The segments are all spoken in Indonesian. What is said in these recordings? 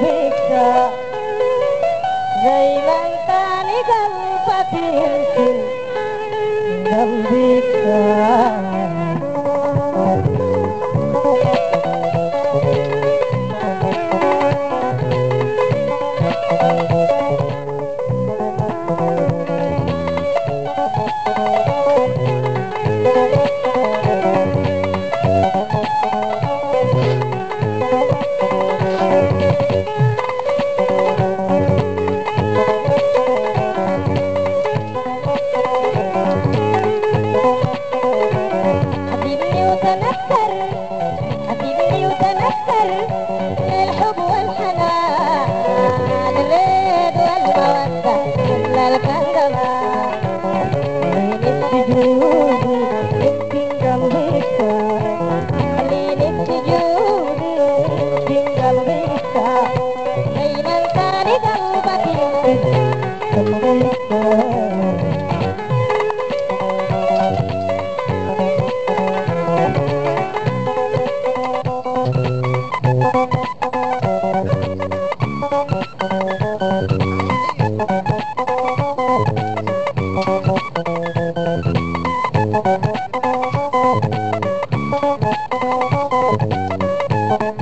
भिक्ष दैवन्तानि कल्पते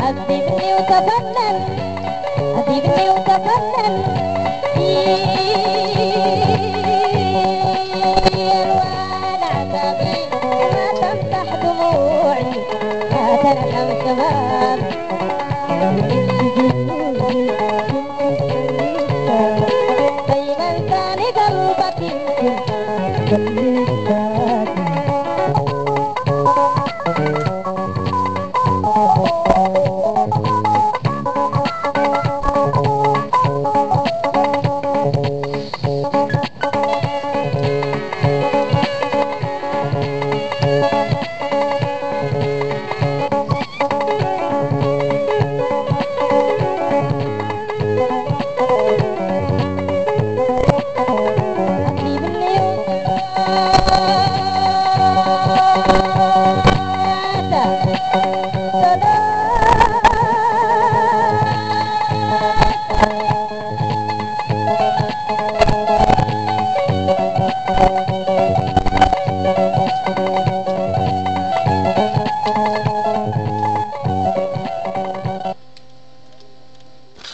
Hati beliau kebenar الأنكباب Thank you.